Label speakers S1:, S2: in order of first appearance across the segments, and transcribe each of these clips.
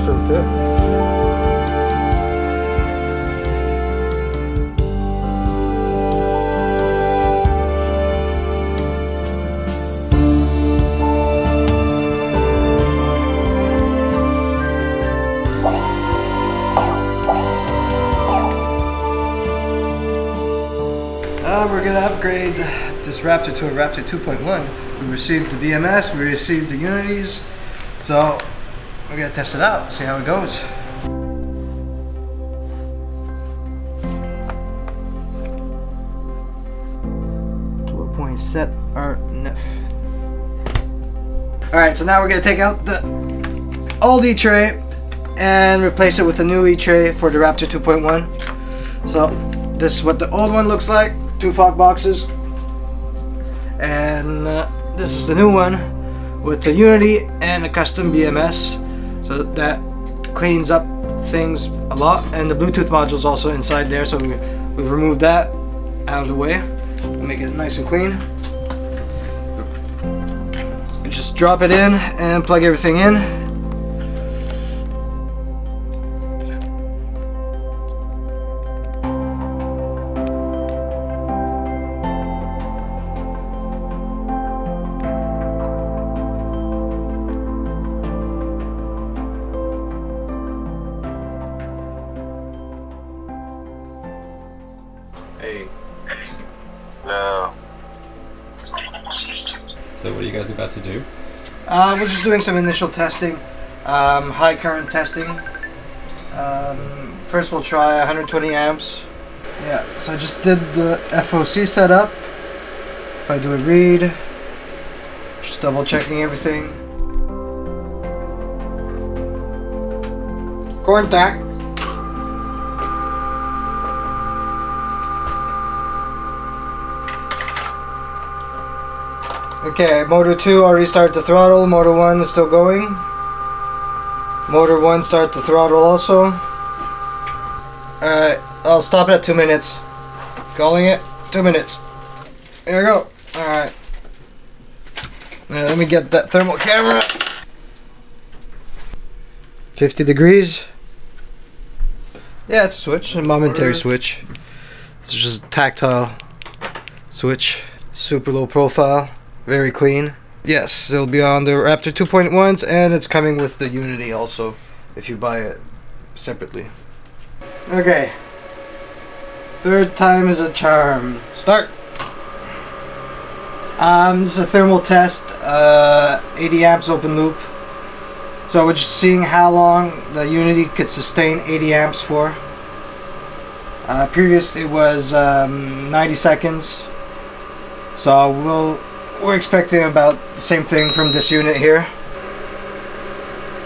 S1: firm fit. Uh, we're gonna upgrade this Raptor to a Raptor 2.1. We received the BMS, we received the Unities, so we're gonna test it out, see how it goes. To a point set our NIF. Alright, so now we're gonna take out the old E-tray and replace it with a new E-tray for the Raptor 2.1. So this is what the old one looks like, two FOCBOXes. And uh, this is the new one with the Unity and a custom BMS. So that cleans up things a lot. And the Bluetooth module is also inside there, so we, we've removed that out of the way. Make it nice and clean. Just drop it in and plug everything in.
S2: So what are you guys about to do?
S1: Uh, we're just doing some initial testing, um, high current testing. Um, first, we'll try 120 amps. Yeah, so I just did the FOC setup. If I do a read, just double checking everything. Contact. Okay, motor 2, I'll restart the throttle. Motor 1 is still going. Motor 1, start the throttle also. Alright, I'll stop it at 2 minutes. Calling it 2 minutes. Here we go. Alright. Now let me get that thermal camera. 50 degrees. Yeah, it's a switch, a momentary switch. It's just a tactile switch. Super low profile. Very clean. Yes, it'll be on the Raptor 2.1s and it's coming with the Unity also if you buy it separately. Okay. Third time is a charm. Start. Um, this is a thermal test, uh, 80 amps open loop. So we're just seeing how long the Unity could sustain 80 amps for. Uh, previous it was um, 90 seconds. So we'll we're expecting about the same thing from this unit here.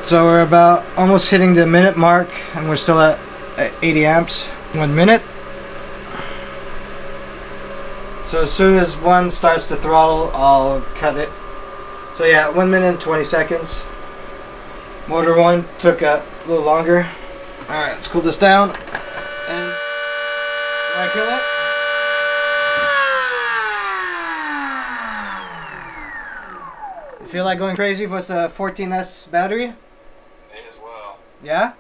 S1: So we're about almost hitting the minute mark and we're still at, at 80 amps. One minute. So as soon as one starts to throttle, I'll cut it. So yeah, one minute and 20 seconds. Motor one took a little longer. Alright, let's cool this down. And I kill it? Feel like going crazy with a 14S battery?
S3: Me as well.
S1: Yeah?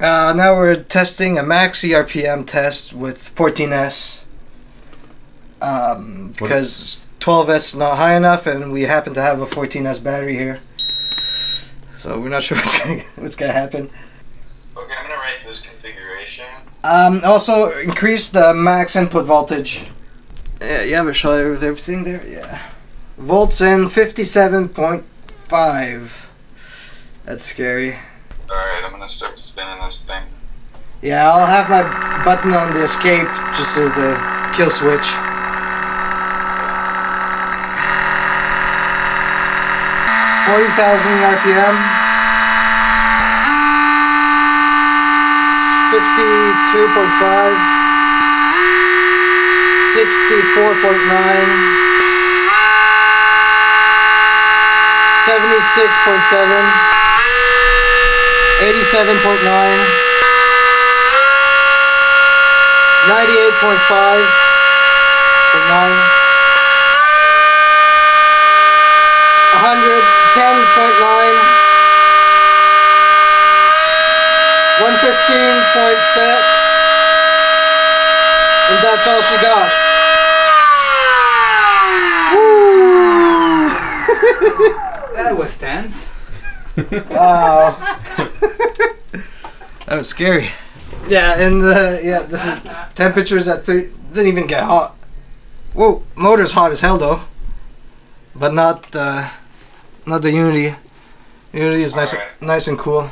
S1: Uh, now we're testing a max ERPM test with 14S. Um, because 12S is not high enough and we happen to have a 14S battery here. So we're not sure what's gonna, what's gonna happen.
S3: Okay, I'm gonna write this configuration.
S1: Um, also increase the max input voltage. Yeah, you have a shot of everything there? Yeah. Volts in 57.5. That's scary.
S3: Alright, I'm gonna start spinning this thing.
S1: Yeah, I'll have my button on the escape just as the kill switch. Forty thousand RPM. Fifty-two point five. Sixty-four point nine. Seventy-six point seven. Eighty-seven point nine. 98.5 for 9 110.9 And that's all she got.
S4: That was tense.
S1: Wow. that was scary. Yeah, and the yeah the temperatures at three didn't even get hot. Whoa, motor's hot as hell though, but not uh, not the Unity. Unity is nice,
S3: Alright.
S1: nice and cool.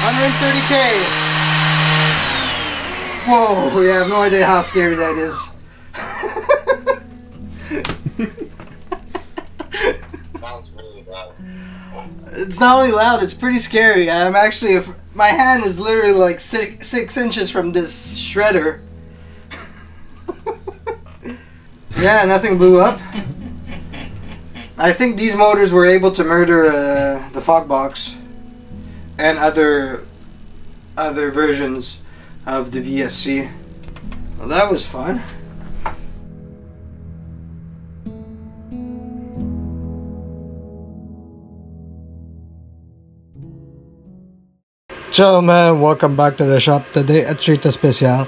S1: 130k. Whoa, we have no idea how scary that is.
S3: Loud.
S1: It's not only loud; it's pretty scary. I'm actually, my hand is literally like six six inches from this shredder. yeah, nothing blew up. I think these motors were able to murder uh, the FOCBOX and other other versions of the VESC. Well, that was fun. Gentlemen, welcome back to the shop today at Trita Special.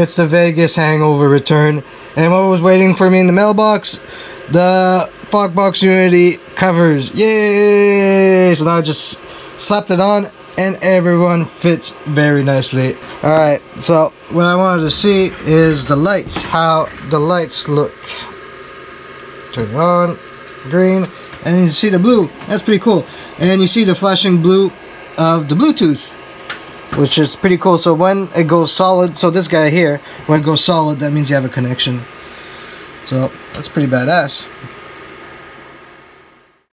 S1: It's the Vegas Hangover return, and what was waiting for me in the mailbox? The FOCBOX Unity covers. Yay! So now I just slapped it on, and everyone fits very nicely. Alright, so what I wanted to see is the lights, how the lights look. Turn it on, green, and you see the blue. That's pretty cool. And you see the flashing blue of the Bluetooth, which is pretty cool. So when it goes solid, so this guy here, when it goes solid, that means you have a connection. So that's pretty badass.